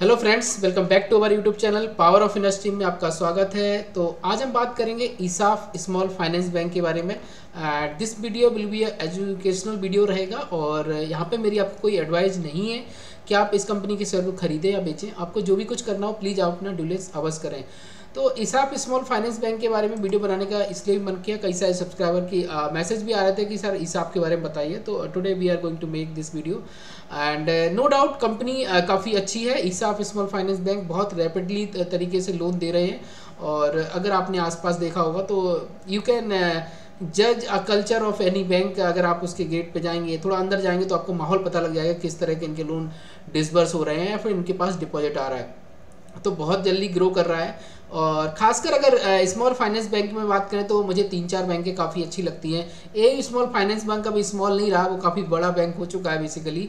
Hello friends welcome back to our YouTube channel power of industry में आपका स्वागत है। तो आज हम बात करेंगे ईसाफ स्मॉल फाइनेंस बैंक के बारे में। This video will be educational video रहेगा और यहाँ पे मेरी आपको कोई एडवाइस नहीं है कि आप इस कंपनी के शेयर को खरीदें या बेचें। आपको जो भी कुछ करना हो प्लीज़ आप अपना डिलेस अवश्य करें। तो इसाफ स्मॉल फाइनेंस बैंक के बारे में वीडियो बनाने का इसलिए भी मन किया, कई सारे सब्सक्राइबर की मैसेज भी आ रहे थे कि सर इसाफ के बारे में बताइए। तो today we are going to make this video and no doubt company काफ़ी अच्छी है। इसाफ स्मॉल फाइनेंस बैंक बहुत रैपिडली तरीके से लोन दे रहे हैं और अगर आपने आसपास देखा होगा तो यू कैन जज a culture of any bank अगर आप उसके गेट पे जाएँगे, थोड़ा अंदर जाएँगे तो आपको माहौल पता लग जाएगा किस तरह के इनके लोन डिसबर्स हो रहे हैं या फिर इनके पास डिपॉजिट आ रहा है। तो बहुत जल्दी ग्रो कर रहा है। और खासकर अगर स्मॉल फाइनेंस बैंक में बात करें तो मुझे तीन चार बैंकें काफ़ी अच्छी लगती हैं। ए स्मॉल फाइनेंस बैंक अभी स्मॉल नहीं रहा, वो काफ़ी बड़ा बैंक हो चुका है basically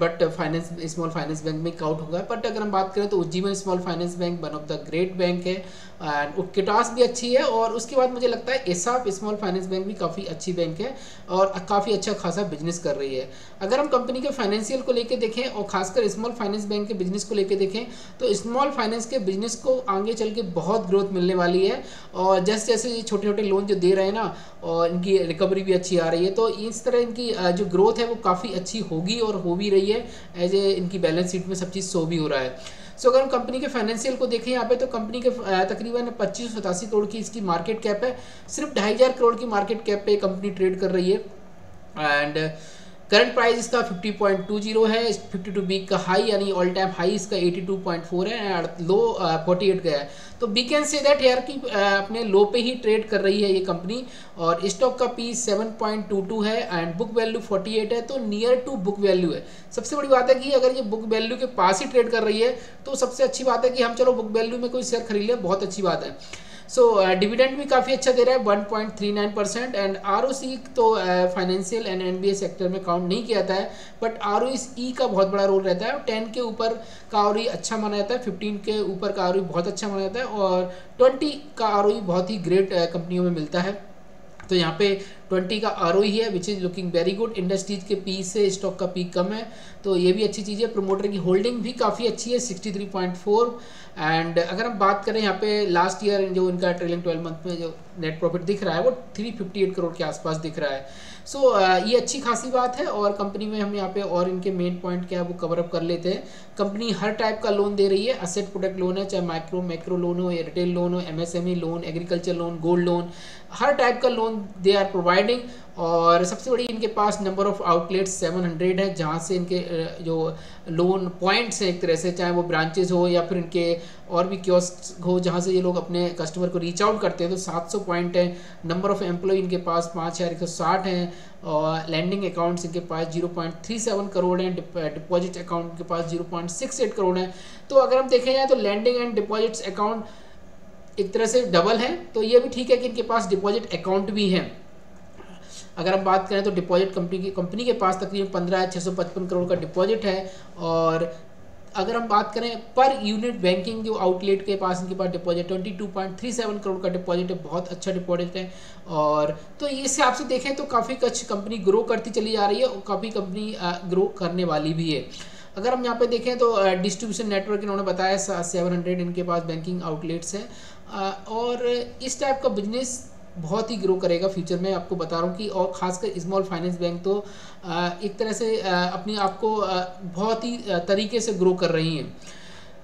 but finance small finance bank में काउट होगा। बट अगर हम बात करें तो Ujjivan small finance bank one of the great bank है। एंड भी अच्छी है और उसके बाद मुझे लगता है एसाफ स्मॉल फाइनेंस बैंक भी काफ़ी अच्छी बैंक है और काफ़ी अच्छा खासा बिज़नेस कर रही है। अगर हम कंपनी के फाइनेंशियल को लेकर देखें और खासकर स्मॉल फाइनेंस बैंक के बिज़नेस को लेकर देखें तो स्मॉल फाइनेंस के बिज़नेस को आगे चल के बहुत ग्रोथ मिलने वाली है और जैसे जैसे ये छोटे छोटे लोन जो दे रहे हैं ना, और इनकी रिकवरी भी अच्छी आ रही है तो इस तरह इनकी जो ग्रोथ है वो काफ़ी अच्छी होगी और हो भी रही है। एज ए इनकी बैलेंस शीट में सब चीज़ शो भी हो रहा है। सो अगर हम कंपनी के फाइनेंशियल को देखें यहाँ पे तो कंपनी के तकरीबन पच्चीस सतासी करोड़ की इसकी मार्केट कैप है। सिर्फ़ ढाई हज़ार करोड़ की मार्केट कैप पे कंपनी ट्रेड कर रही है। एंड करंट प्राइस इसका 50.20 है 52 वीक का हाई यानी ऑल टाइम हाई इसका 82.4 है एंड लो 48 गया है। तो वी कैन से दैट यार कि अपने लो पे ही ट्रेड कर रही है ये कंपनी और स्टॉक का पी 7.22 है एंड बुक वैल्यू 48 है तो नियर टू बुक वैल्यू है। सबसे बड़ी बात है कि अगर ये बुक वैल्यू के पास ही ट्रेड कर रही है तो सबसे अच्छी बात है कि हम चलो बुक वैल्यू में कोई शेयर खरीद लें बहुत अच्छी बात है। सो डिविडेंड भी काफ़ी अच्छा दे रहा है 1.39 परसेंट एंड आरओसी तो फाइनेंशियल एंड एन सेक्टर में काउंट नहीं किया जाता है बट आर ई का बहुत बड़ा रोल रहता है टेन के ऊपर का आर अच्छा माना जाता है फिफ्टीन के ऊपर का आर बहुत अच्छा माना जाता है और ट्वेंटी का आर बहुत ही ग्रेट कंपनियों में मिलता है। तो यहाँ पे 20 का आर ही है which is looking very good industries के पी से स्टॉक का पी कम है तो ये भी अच्छी चीज़ है। प्रोमोटर की होल्डिंग भी काफ़ी अच्छी है 63.4 एंड अगर हम बात करें यहाँ पे लास्ट ईयर जो इनका ट्रेलिंग ट्वेल्व मंथ में जो नेट प्रॉफिट दिख रहा है वो 358 करोड़ के आसपास दिख रहा है। सो so, uh, ये अच्छी खासी बात है और कंपनी में हम यहाँ पे और इनके मेन पॉइंट क्या है वो कवर अप कर लेते हैं। कंपनी हर टाइप का लोन दे रही है। असेट प्रोडक्ट लोन है चाहे माइक्रो मैक्रो लोन हो या रिटेल लोन हो MSME loan agriculture loan gold loan हर टाइप का लोन दे आर प्रोवाइडिंग और सबसे बड़ी इनके पास नंबर ऑफ़ आउटलेट्स 700 है जहाँ से इनके जो लोन पॉइंट्स हैं एक तरह से, चाहे वो ब्रांचेज हो या फिर इनके और भी क्योस्ट हो, जहाँ से ये लोग अपने कस्टमर को रीच आउट करते हैं तो 700 पॉइंट है। नंबर ऑफ़ एम्प्लॉय इनके पास पाँच हज़ार एक सौ साठ हैं। और लैंडिंग अकाउंट्स इनके पास zero point three seven crore हैं। डिपॉजिट अकाउंट इनके पास zero point six eight crore हैं। तो अगर हम देखें जाए तो लैंडिंग एंड डिपॉजिट्स अकाउंट एक तरह से डबल है। तो ये भी ठीक है कि इनके पास डिपॉजिट अकाउंट भी हैं। अगर हम बात करें तो डिपॉजिट कंपनी की, कंपनी के पास तकरीबन पंद्रह छः सौ पचपन करोड़ का डिपॉजिट है और अगर हम बात करें पर यूनिट बैंकिंग जो आउटलेट के पास इनके पास deposit twenty two point three seven crore का डिपॉजिट है, बहुत अच्छा डिपॉजिट है और तो इस हिसाब से देखें तो काफ़ी कच्छ कंपनी ग्रो करती चली जा रही है और काफ़ी कंपनी ग्रो करने वाली भी है। अगर हम यहाँ पे देखें तो डिस्ट्रीब्यूशन नेटवर्क इन्होंने बताया सेवन हंड्रेड इनके पास बैंकिंग आउटलेट्स हैं और इस टाइप का बिज़नेस बहुत ही ग्रो करेगा फ्यूचर में। आपको बता रहा हूँ कि और ख़ासकर स्मॉल फाइनेंस बैंक तो एक तरह से अपनी आप को बहुत ही तरीके से ग्रो कर रही हैं।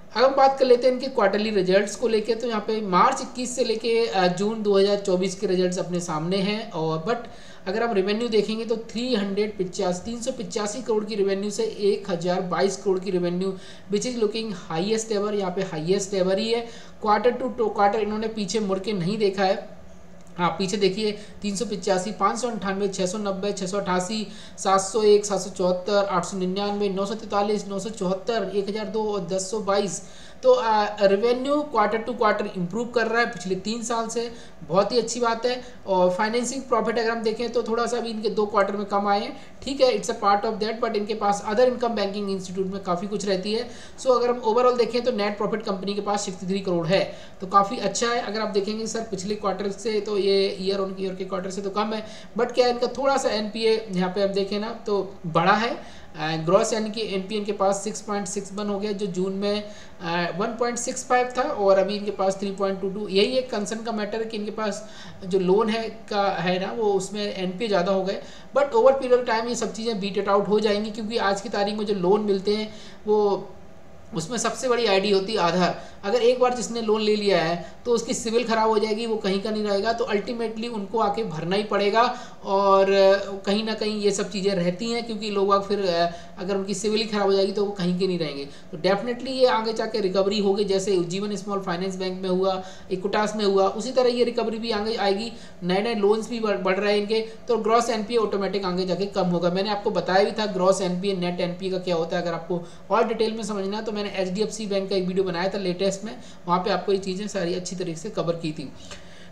अब हम बात कर लेते हैं इनके क्वार्टरली रिजल्ट्स को लेके तो यहाँ पे मार्च 21 से लेके जून 2024 के रिजल्ट्स अपने सामने हैं और बट अगर आप रेवेन्यू देखेंगे तो थ्री हंड्रेड पिचासी, तीन सौ पिचासी करोड़ की रेवेन्यू से एक हज़ार बाईस करोड़ की revenue which is looking highest ever यहाँ पे हाईएस्ट एवर ही है। क्वार्टर टू टू क्वार्टर इन्होंने पीछे मुड़ के नहीं देखा है। हाँ पीछे देखिए, तीन सौ पिचासी, पाँच सौ अंठानवे छः सौ नब्बे छः सौ अठासी, सात सौ एक, सात सौ चौहत्तर, आठ सौ निन्यानवे, नौ सौ तैंतालीस, नौ सौ चौहत्तर, एक हज़ार दो और दस सौ बाईस। तो revenue quarter to quarter improve कर रहा है पिछले तीन साल से। बहुत ही अच्छी बात है। और फाइनेंसिंग प्रॉफिट अगर हम देखें तो थोड़ा सा भी इनके दो क्वार्टर में कम आए हैं। ठीक है it's a part of that but इनके पास अदर इनकम बैंकिंग इंस्टीट्यूट में काफ़ी कुछ रहती है। सो अगर हम ओवरऑल देखें तो नेट प्रॉफिट कंपनी के पास सिक्सटी करोड़ है। तो काफ़ी अच्छा है। अगर आप देखेंगे सर, पिछले क्वार्टर से तो ये ईयर ऑन ईयर के क्वार्टर से तो कम है। बट क्या इनका थोड़ा सा एन पी यहाँ पे आप देखें ना तो बड़ा है। ग्रॉस यानी कि एन इनके पास 6.61 हो गया, जो जून में वन पॉइंट सिक्स फाइव था, और अभी इनके पास 3.22 यही एक कंसर्न का मैटर है कि इनके पास जो लोन है का, है ना, वो उसमें एन ज़्यादा हो गए। बट ओवर पीरियड टाइम ये सब चीज़ें बीटेड आउट हो जाएँगी, क्योंकि आज की तारीख में जो लोन मिलते हैं, वो उसमें सबसे बड़ी आईडी होती है आधार। अगर एक बार जिसने लोन ले लिया है तो उसकी सिविल ख़राब हो जाएगी, वो कहीं का नहीं रहेगा तो अल्टीमेटली उनको आके भरना ही पड़ेगा और कहीं ना कहीं ये सब चीज़ें रहती हैं, क्योंकि लोग फिर अगर उनकी सिविल ही ख़राब हो जाएगी तो वो कहीं के नहीं रहेंगे। तो डेफिनेटली ये आगे जाके रिकवरी होगी, जैसे जीवन स्मॉल फाइनेंस बैंक में हुआ इक्विटास में हुआ, उसी तरह ये रिकवरी भी आगे आएगी नए नए लोन्स भी बढ़ रहे हैं इनके तो ग्रॉस एन ऑटोमेटिक आगे जाके कम होगा। मैंने आपको बताया भी था ग्रॉस एन नेट एनपी का क्या होता है, अगर आपको और डिटेल में समझना है तो मैंने HDFC बैंक का एक वीडियो बनाया था लेटेस्ट में, वहाँ पे आपको ये चीज़ें सारी अच्छी तरीके से कवर की थी।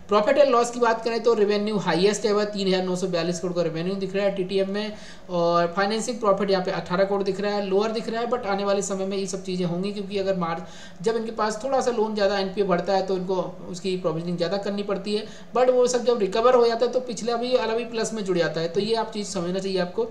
प्रॉफिट एंड लॉस की बात करें तो रेवेन्यू हाईएस्ट है, वह तीन हज़ार नौ सौ बयालीस करोड़ का रेवेन्यू दिख रहा है टीटीएम में और फाइनेंसिंग प्रॉफिट यहाँ पे अठारह करोड़ दिख रहा है लोअर दिख रहा है बट आने वाले समय में ये सब चीज़ें होंगी क्योंकि अगर मार्च जब इनके पास थोड़ा सा लोन ज़्यादा एनपीए बढ़ता है तो इनको उसकी प्रोविजनिंग ज़्यादा करनी पड़ती है बट वो सब जब रिकवर हो जाता है तो पिछले अभी अलग भी प्लस में जुड़ जाता है तो ये आप चीज़ समझना चाहिए आपको।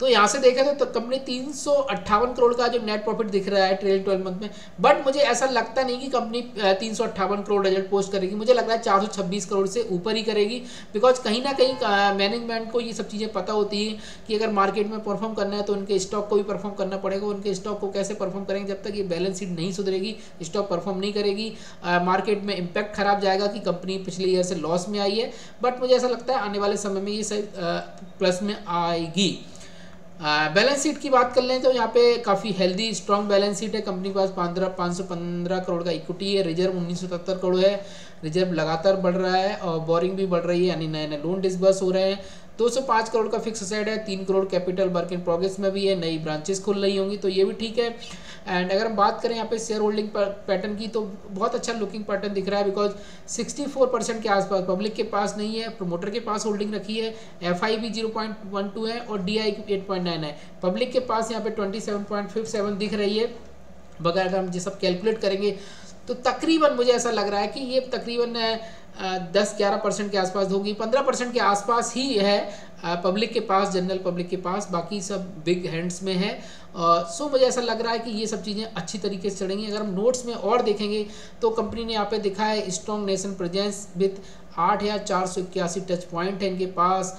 तो यहाँ से देखें तो, कंपनी तीन सौ अट्ठावन करोड़ का जो नेट प्रॉफिट दिख रहा है ट्रेल ट्वेल्व मंथ में। बट मुझे ऐसा लगता नहीं कि कंपनी तीन सौ अट्ठावन करोड़ रिज़ल्ट पोस्ट करेगी। मुझे लग रहा है चार सौ छब्बीस करोड़ से ऊपर ही करेगी। बिकॉज़ कहीं ना कहीं मैनेजमेंट को ये सब चीज़ें पता होती है कि अगर मार्केट में परफॉर्म करना है तो उनके स्टॉक को भी परफॉर्म करना पड़ेगा। उनके स्टॉक को कैसे परफॉर्म करेंगे जब तक ये बैलेंस शीट नहीं सुधरेगी स्टॉक परफॉर्म नहीं करेगी मार्केट में इम्पैक्ट खराब जाएगा कि कंपनी पिछले ईयर से लॉस में आई है। बट मुझे ऐसा लगता है आने वाले समय में ये सही प्लस में आएगी। बैलेंस शीट की बात कर लें तो यहाँ पे काफ़ी हेल्दी स्ट्रॉन्ग बैलेंस शीट है। कंपनी के पास पंद्रह, पाँच सौ पंद्रह करोड़ का इक्विटी है। रिज़र्व उन्नीस सौ सत्तर करोड़ है। रिज़र्व लगातार बढ़ रहा है और बोरिंग भी बढ़ रही है, यानी नए नए लोन डिसबर्स हो रहे हैं। 205 करोड़ का फिक्स असेट है, तीन crore capital work in progress में भी है, नई ब्रांचेस खुल रही होंगी तो ये भी ठीक है। एंड अगर हम बात करें यहाँ पे शेयर होल्डिंग पैटर्न की तो बहुत अच्छा लुकिंग पैटर्न दिख रहा है बिकॉज़ 64 परसेंट के आसपास पब्लिक के पास नहीं है प्रमोटर के पास होल्डिंग रखी है एफ़ आई भी ज़ीरो है और डी आई है। पब्लिक के पास यहाँ पे ट्वेंटी दिख रही है। बगैर अगर हम ये सब कैलकुलेट करेंगे तो तकरीबन मुझे ऐसा लग रहा है कि ये तकरीबन दस, ग्यारह परसेंट के आसपास होगी। पंद्रह परसेंट के आसपास ही है पब्लिक के पास, जनरल पब्लिक के पास, बाकी सब बिग हैंड्स में है। सो मुझे ऐसा लग रहा है कि ये सब चीज़ें अच्छी तरीके से चढ़ेंगी। अगर हम नोट्स में और देखेंगे तो कंपनी ने यहाँ पे दिखा है, स्ट्रॉन्ग नेशन प्रेजेंस विथ आठ हज़ार चार सौ इक्यासी टच पॉइंट है इनके पास।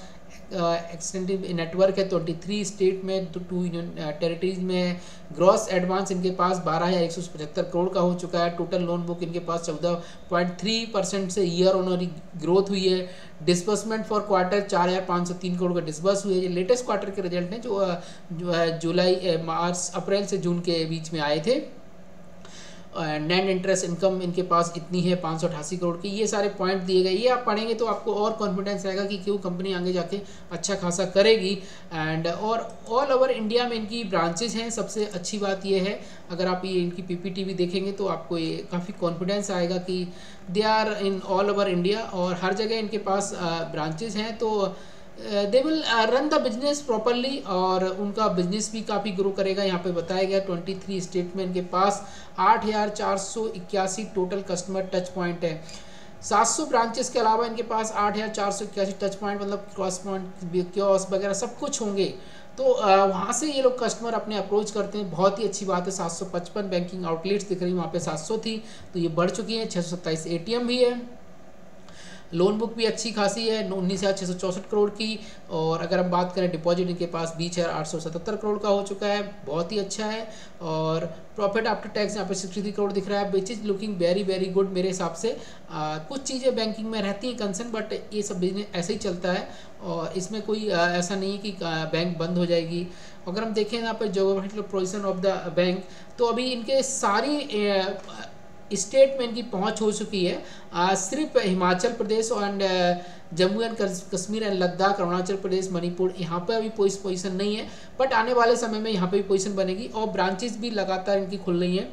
एक्सटेंडिव नेटवर्क है ट्वेंटी थ्री स्टेट में तो टू यूनियन टेरिटरीज में है। ग्रॉस एडवांस इनके पास बारह हज़ार एक सौ पचहत्तर करोड़ का हो चुका है। टोटल लोन बुक इनके पास चौदह पॉइंट थ्री परसेंट से ईयर ऑन ग्रोथ हुई है। डिस्बर्समेंट फॉर क्वार्टर चार हज़ार पाँच सौ तीन करोड़ का डिस्बर्स हुए ये लेटेस्ट क्वार्टर के रिज़ल्ट हैं जो जो है जुलाई मार्च अप्रैल से जून के बीच में आए थे। नेट इंटरेस्ट इनकम इनके पास इतनी है, पाँच सौ अठासी करोड़ की, ये सारे पॉइंट दिए गए। ये आप पढ़ेंगे तो आपको और कॉन्फिडेंस आएगा कि क्यों कंपनी आगे जाके अच्छा खासा करेगी। एंड और ऑल ओवर इंडिया में इनकी ब्रांचेज हैं, सबसे अच्छी बात ये है, अगर आप ये इनकी पीपीटी भी देखेंगे तो आपको ये काफ़ी कॉन्फिडेंस आएगा कि they are in all over India और हर जगह इनके पास ब्रांचेज हैं। तो they will run the business properly और उनका बिज़नेस भी काफ़ी ग्रो करेगा। यहाँ पे बताया गया 23 स्टेट में इनके पास आठ हज़ार चार सौ इक्यासी टोटल कस्टमर टच पॉइंट है। 700 ब्रांचेस के अलावा इनके पास आठ हज़ार चार सौ इक्यासी टच पॉइंट मतलब क्रॉस पॉइंट क्योस वगैरह सब कुछ होंगे। तो वहाँ से ये लोग कस्टमर अपने अप्रोच करते हैं। बहुत ही अच्छी बात है। 755 बैंकिंग आउटलेट्स दिख रही वहाँ पे 700 थी। तो ये बढ़ चुकी है। छः सौ भी है। लोन बुक भी अच्छी खासी है उन्नीस हज़ार छः सौ चौंसठ करोड़ की और अगर हम बात करें डिपॉजिट इनके पास बीस हज़ार आठ सौ सतहत्तर करोड़ का हो चुका है बहुत ही अच्छा है और प्रॉफिट आफ्टर टैक्स यहाँ पे सिक्सटी थ्री करोड़ दिख रहा है which is looking very very good मेरे हिसाब से। आ, कुछ चीज़ें बैंकिंग में रहती हैं कंसर्न बट ये सब बिज़नेस ऐसे ही चलता है और इसमें कोई आ, ऐसा नहीं है कि आ, बैंक बंद हो जाएगी। अगर हम देखें यहाँ पर geographical position of the bank तो अभी इनके सारी स्टेट में इनकी पहुँच हो चुकी है। सिर्फ़ Himachal Pradesh and Jammu and Kashmir and Ladakh, Arunachal Pradesh, Manipur, यहाँ पर अभी पोजिशन नहीं है। बट आने वाले समय में यहाँ पर भी पोजिशन बनेगी और ब्रांचेज भी लगातार इनकी खुल रही हैं।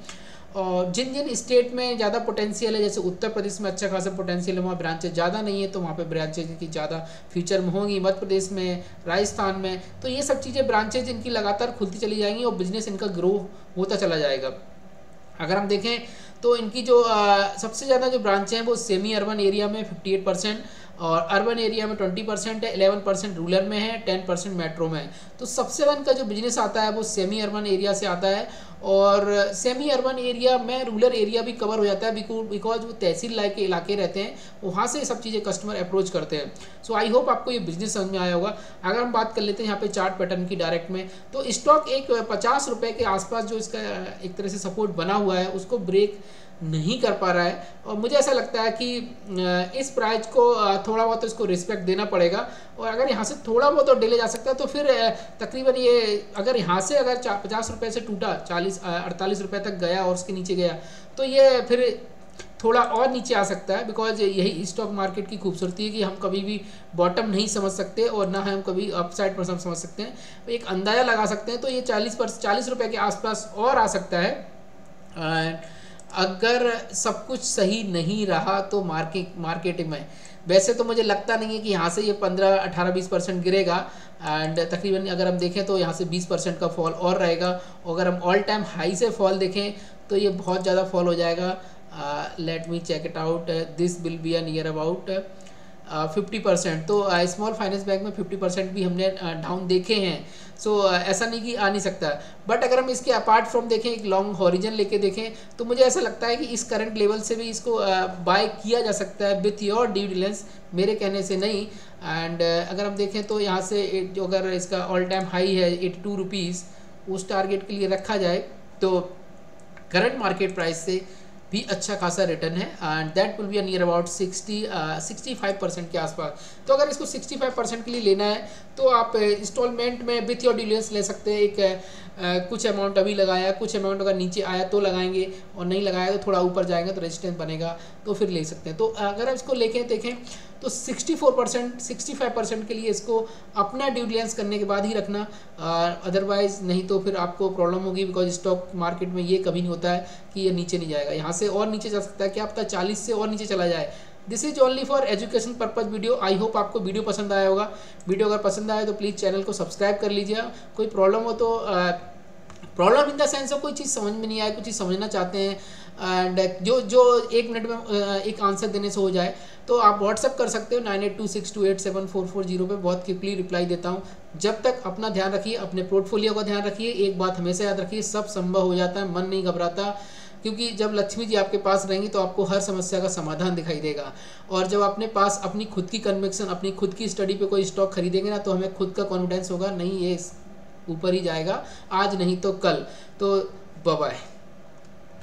और जिन जिन स्टेट में ज़्यादा पोटेंशियल है, जैसे उत्तर प्रदेश में अच्छा खासा पोटेंशियल है, वहाँ ब्रांचेज ज़्यादा नहीं है तो वहाँ पे ब्रांचेज की ज़्यादा फ्यूचर में होंगी। मध्य प्रदेश में, राजस्थान में तो ये सब चीज़ें ब्रांचेज इनकी लगातार खुलती चली जाएँगी और बिज़नेस इनका ग्रो होता चला जाएगा। अगर हम देखें तो इनकी जो आ, सबसे ज़्यादा जो ब्रांचें हैं वो सेमी अर्बन एरिया में 58 परसेंट और अर्बन एरिया में ट्वेंटी परसेंट है इलेवन परसेंट रूरल में है टेन परसेंट मेट्रो में है। तो सबसे वन का जो बिज़नेस आता है वो सेमी अर्बन एरिया से आता है और सेमी अर्बन एरिया में रूरल एरिया भी कवर हो जाता है बिकॉज़ वो तहसील लाइक के इलाके रहते हैं, वहाँ से सब चीज़ें कस्टमर अप्रोच करते हैं। सो आई होप आपको ये बिज़नेस समझ में आया होगा। अगर हम बात कर लेते हैं यहाँ पे चार्ट पैटर्न की डायरेक्ट में तो स्टॉक एक पचास रुपये के आसपास जो इसका एक तरह से सपोर्ट बना हुआ है, उसको ब्रेक नहीं कर पा रहा है। और मुझे ऐसा लगता है कि इस प्राइस को थोड़ा बहुत इसको रिस्पेक्ट देना पड़ेगा। और अगर यहाँ से थोड़ा बहुत और डिले जा सकता है तो फिर तकरीबन ये, अगर यहाँ से अगर पचास रुपये से टूटा, चालीस अड़तालीस रुपये तक गया और उसके नीचे गया तो ये फिर थोड़ा और नीचे आ सकता है। बिकॉज़ यही स्टॉक मार्केट की खूबसूरती है कि हम कभी भी बॉटम नहीं समझ सकते और ना हम कभी अपसाइड पर समझ सकते हैं। एक अंदाज़ा लगा सकते हैं तो ये चालीस पर, चालीस रुपये के आसपास और आ सकता है। अगर सब कुछ सही नहीं रहा तो मार्केट मार्केट में। वैसे तो मुझे लगता नहीं है कि यहाँ से ये पंद्रह अठारह बीस परसेंट गिरेगा। एंड तकरीबन अगर हम देखें तो यहाँ से बीस परसेंट का फॉल और रहेगा। अगर हम ऑल टाइम हाई से फॉल देखें तो ये बहुत ज़्यादा फॉल हो जाएगा। Let me check it out this will be a near about fifty percent तो स्मॉल फाइनेंस बैंक में फिफ्टी परसेंट भी हमने डाउन uh, देखे हैं। सो so, uh, ऐसा नहीं कि आ नहीं सकता। बट अगर हम इसके अपार्ट फ्रॉम देखें एक लॉन्ग हॉरिजन लेके देखें तो मुझे ऐसा लगता है कि इस करंट लेवल से भी इसको बाय uh, किया जा सकता है विथ योर ड्यू डिलेंस मेरे कहने से नहीं। एंड uh, अगर हम देखें तो यहाँ से जो अगर इसका ऑल टाइम हाई है एटी टू रुपीज़ उस टारगेट के लिए रखा जाए तो करंट मार्केट प्राइस से भी अच्छा खासा रिटर्न है and that will be near about sixty sixty five percent के आसपास। तो अगर इसको सिक्सटी फाइव परसेंट के लिए लेना है तो आप इंस्टॉलमेंट uh, में विथ योर डिलीवेंस ले सकते हैं। एक uh, कुछ अमाउंट अभी लगाया कुछ अमाउंट अगर नीचे आया तो लगाएँगे और नहीं लगाया तो थोड़ा ऊपर जाएँगे तो रेजिस्टेंस बनेगा तो फिर ले सकते हैं। तो अगर आप इसको लेके देखें तो 64 परसेंट सिक्सटी के लिए इसको अपना ड्यूडिलेंस करने के बाद ही रखना। अदरवाइज़ नहीं तो फिर आपको प्रॉब्लम होगी बिकॉज़ स्टॉक मार्केट में ये कभी नहीं होता है कि ये नीचे नहीं जाएगा। यहाँ से और नीचे जा सकता है क्या पता चालीस से और नीचे चला जाए। This is only for education purpose video I hope आपको वीडियो पसंद आया होगा। वीडियो अगर पसंद आए तो प्लीज़ चैनल को सब्सक्राइब कर लीजिए कोई प्रॉब्लम हो तो problem in the sense of कोई चीज़ समझ में नहीं आए, कोई चीज़ समझना चाहते हैं एंड जो जो एक मिनट में एक आंसर देने से हो जाए तो आप व्हाट्सअप कर सकते हो nine eight two six two eight seven four four zero पर बहुत क्विकली रिप्लाई देता हूँ। जब तक अपना ध्यान रखिए, अपने पोर्टफोलियो का ध्यान रखिए, एक बात हमेशा याद रखिए, सब संभव हो जाता है, मन नहीं घबराता। क्योंकि जब लक्ष्मी जी आपके पास रहेंगी तो आपको हर समस्या का समाधान दिखाई देगा। और जब अपने पास अपनी खुद की कन्वेक्शन अपनी खुद की स्टडी पे कोई स्टॉक खरीदेंगे ना तो हमें खुद का कॉन्फिडेंस होगा, नहीं, ये ऊपर ही जाएगा। आज नहीं तो कल। तो बाय